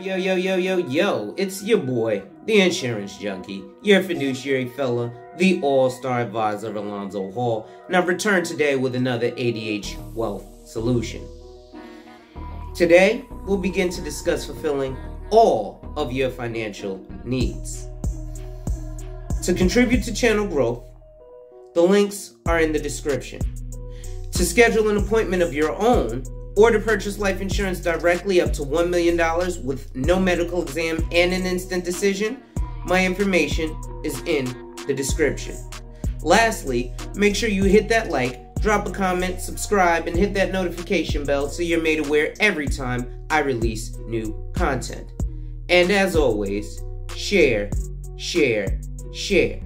Yo, yo, yo, yo, yo, it's your boy, the insurance junkie, your fiduciary fella, the all star advisor Alonzo Hall, and I've returned today with another ADH wealth solution. Today, we'll begin to discuss fulfilling all of your financial needs. To contribute to channel growth, the links are in the description. To schedule an appointment of your own, or to purchase life insurance directly up to $1 million with no medical exam and an instant decision, my information is in the description. Lastly, make sure you hit that like, drop a comment, subscribe, and hit that notification bell so you're made aware every time I release new content. And as always, share, share, share.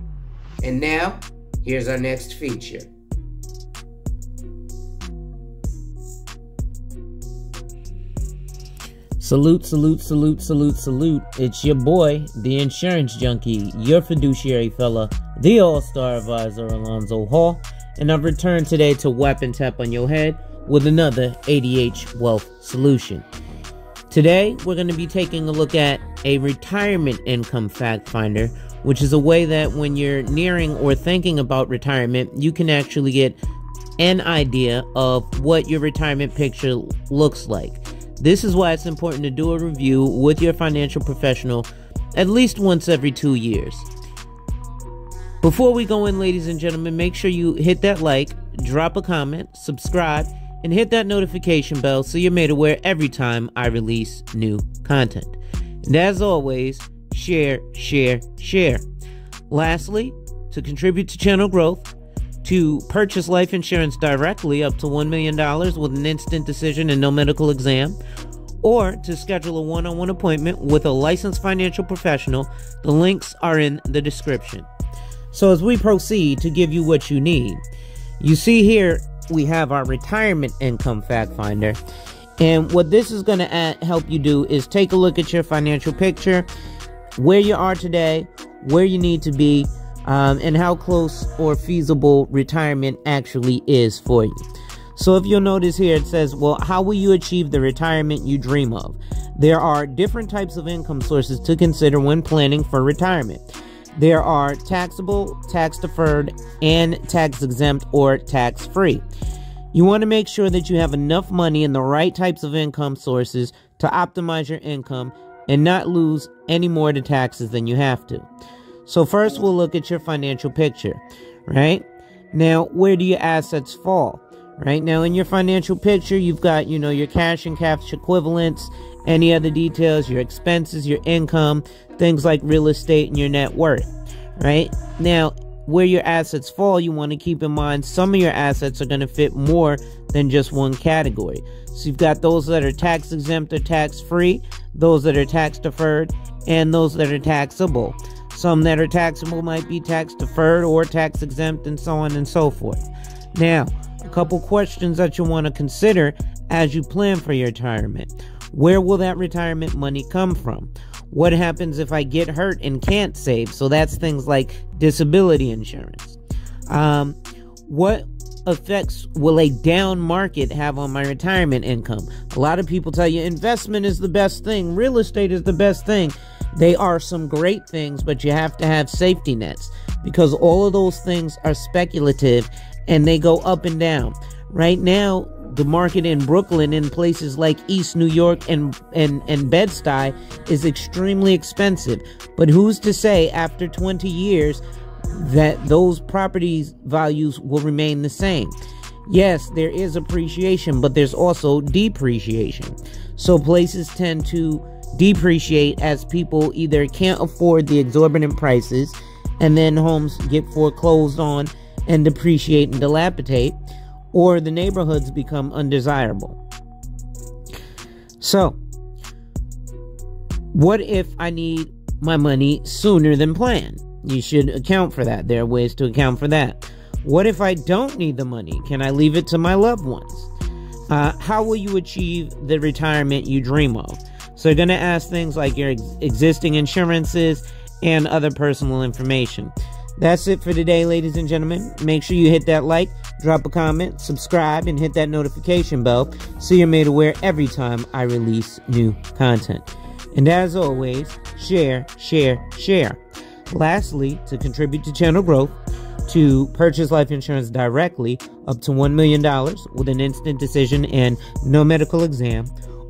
And now, here's our next feature. Salute, salute, salute, salute, salute. It's your boy, the insurance junkie, your fiduciary fella, the all star advisor, Alonzo Hall, and I've returned today to Weapon Tap on Your Head with another ADH Wealth Solution. Today, we're going to be taking a look at a retirement income fact finder, which is a way that when you're nearing or thinking about retirement, you can actually get an idea of what your retirement picture looks like. This is why it's important to do a review with your financial professional at least once every two years. Before we go in, ladies and gentlemen, make sure you hit that like, drop a comment, subscribe, and hit that notification bell so you're made aware every time I release new content. And as always, share, share, share. Lastly, to contribute to channel growth, to purchase life insurance directly up to $1 million with an instant decision and no medical exam, or to schedule a one on one appointment with a licensed financial professional. The links are in the description. So, as we proceed to give you what you need, you see here we have our retirement income fact finder. And what this is going to help you do is take a look at your financial picture, where you are today, where you need to be, um, and how close or feasible retirement actually is for you. So, if you'll notice here, it says, Well, how will you achieve the retirement you dream of? There are different types of income sources to consider when planning for retirement. There are taxable, tax deferred, and tax exempt or tax free. You want to make sure that you have enough money in the right types of income sources to optimize your income and not lose any more to taxes than you have to. So first we'll look at your financial picture, right? Now, where do your assets fall? Right now in your financial picture, you've got, you know, your cash and cash equivalents, any other details, your expenses, your income, things like real estate and your net worth, right? Now, where your assets fall, you want to keep in mind some of your assets are going to fit more than just one category. So you've got those that are tax exempt or tax free, those that are tax deferred, and those that are taxable. Some that are taxable might be tax deferred or tax exempt, and so on and so forth. Now, a couple questions that you want to consider as you plan for your retirement. Where will that retirement money come from? What happens if I get hurt and can't save? So that's things like disability insurance. Um, what effects will a down market have on my retirement income? A lot of people tell you investment is the best thing, real estate is the best thing. They are some great things, but you have to have safety nets because all of those things are speculative and they go up and down. Right now, the market in Brooklyn in places like East New York and and and Bed-Stuy is extremely expensive. But who's to say after 20 years that those properties values will remain the same? Yes, there is appreciation, but there's also depreciation. So places tend to depreciate as people either can't afford the exorbitant prices and then homes get foreclosed on and depreciate and dilapidate, or the neighborhoods become undesirable. So, what if I need my money sooner than planned? You should account for that. There are ways to account for that. What if I don't need the money? Can I leave it to my loved ones? Uh, how will you achieve the retirement you dream of? So you're going to ask things like your ex- existing insurances and other personal information. That's it for today, ladies and gentlemen. Make sure you hit that like, drop a comment, subscribe, and hit that notification bell so you're made aware every time I release new content. And as always, share, share, share. Lastly, to contribute to channel growth, to purchase life insurance directly up to $1 million with an instant decision and no medical exam,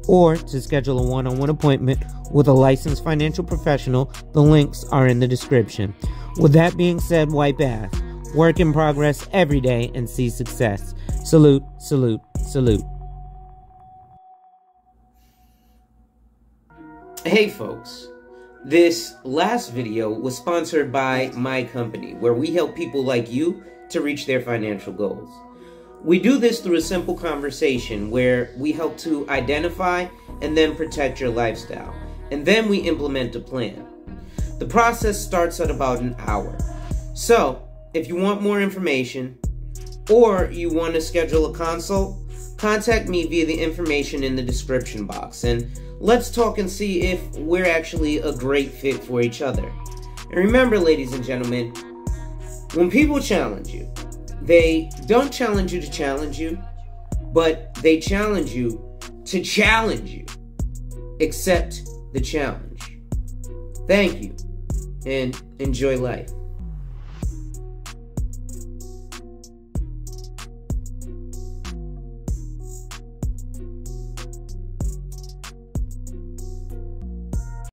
or to schedule a one on one appointment with a licensed financial professional, the links are in the description. With that being said, wipe ass. Work in progress every day and see success. Salute, salute, salute. Hey folks, this last video was sponsored by my company, where we help people like you to reach their financial goals. We do this through a simple conversation where we help to identify and then protect your lifestyle, and then we implement a plan. The process starts at about an hour. So, if you want more information or you want to schedule a consult, contact me via the information in the description box and let's talk and see if we're actually a great fit for each other. And remember, ladies and gentlemen, when people challenge you, they don't challenge you to challenge you, but they challenge you to challenge you. Accept the challenge. Thank you and enjoy life.